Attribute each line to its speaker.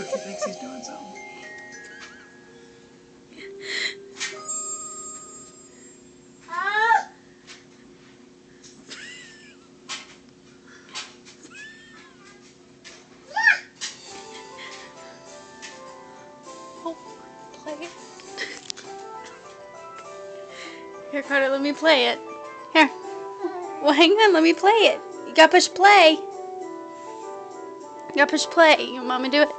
Speaker 1: Look, he thinks he's doing something. Oh, play it. Here, Carter, let me play it. Here. Well, hang on, let me play it. You gotta push play. You gotta push play. You want mama do it?